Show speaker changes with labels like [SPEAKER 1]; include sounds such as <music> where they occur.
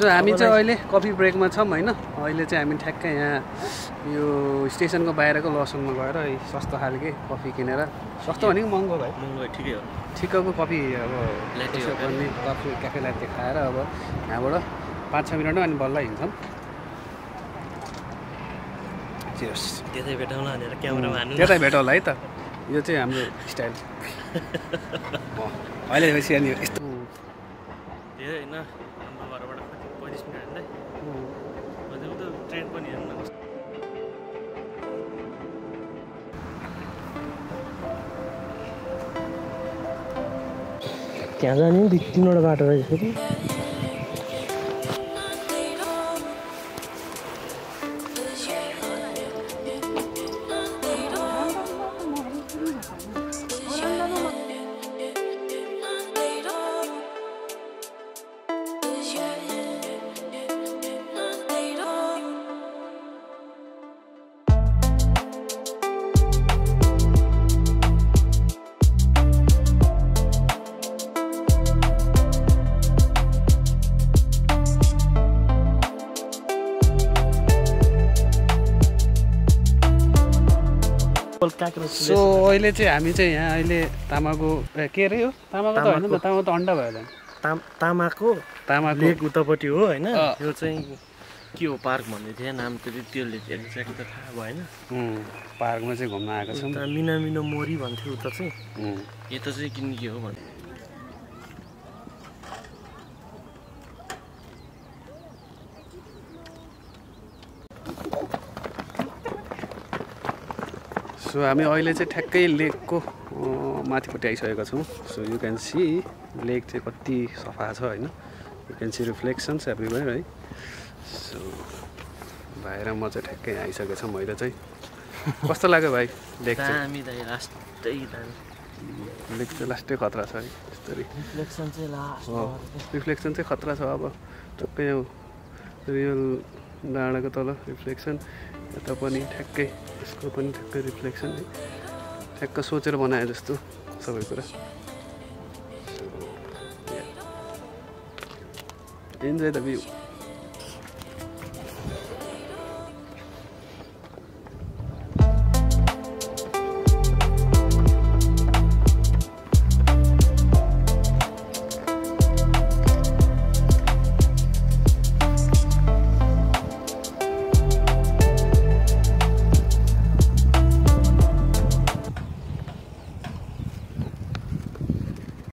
[SPEAKER 1] So हामी चाहिँ अहिले कफी ब्रेकमा छौँ होइन। अहिले चाहिँ हामी ठ्याक्कै यहाँ यो स्टेसनको बाहिरको लसनमा गएर सस्तो खालके कफी किनेर सस्तो भनेको महँगो भाइ
[SPEAKER 2] महँगो ठिकै हो।
[SPEAKER 1] ठिक्कको कफी अब? गर्ने कफी क्याफे लाटे खाएर अब यहाँबाट पाँच छ मिनटमा अनि बल्ल हिँड्छौँ.
[SPEAKER 2] त्यतै भेटाउँला भनेर क्यामेरामा हान्नु
[SPEAKER 1] त्यतै भेटौँला है त। यो चाहिँ हाम्रो स्टाइल। <laughs> अहिले यस्तो।
[SPEAKER 2] धेरै होइन हाम्रो घरबाट मिनट हिँड्दै अझै उता ट्रेन पनि हेर्नु न कस्तो त्यहाँ जाने दुई तिनवटा बाटो रहेछ फेरि।
[SPEAKER 1] सो अहिले चाहिँ हामी चाहिँ यहाँ अहिले तामाको के अरे हो तामाको त होइन नि त तामाको। त अन्डा भयो होला
[SPEAKER 2] ताम तामाको?
[SPEAKER 1] तामाको।
[SPEAKER 2] लेक उतापट्टि हो होइन। यो चाहिँ के हो पार्क भन्दै थियो नाम त त्यसले एक्ज्याक्ट त थाहा भएन।
[SPEAKER 1] पार्कमा चाहिँ घुम्न आएको छौँ।
[SPEAKER 2] उता मिना मिनो मोरी भन्थ्यो उता चाहिँ। यता चाहिँ किन के हो भन्थ्यो
[SPEAKER 1] सो हामी अहिले चाहिँ ठ्याक्कै लेकको माथिपट्टि आइसकेका छौँ। So you can see lake चाहिँ कति सफा छ होइन। You can see reflections everywhere है। सो भाइ र म चाहिँ ठ्याक्कै आइसकेको छौँ अहिले चाहिँ। कस्तो लाग्यो भाइ लेक चाहिँ?
[SPEAKER 2] लास्टै
[SPEAKER 1] लेक चाहिँ लास्टै खतरा छ है यस्तरी
[SPEAKER 2] रिफ्लेक्सन चाहिँ
[SPEAKER 1] खतरा छ अब। टक्कै रियल डाँडाको तल रिफ्लेक्सन यता पनि ठ्याक्कै यसको पनि ठ्याक्कै रिफ्लेक्सन है। ठ्याक्क सोचेर बनाए जस्तो सबै कुरा। Enjoy the view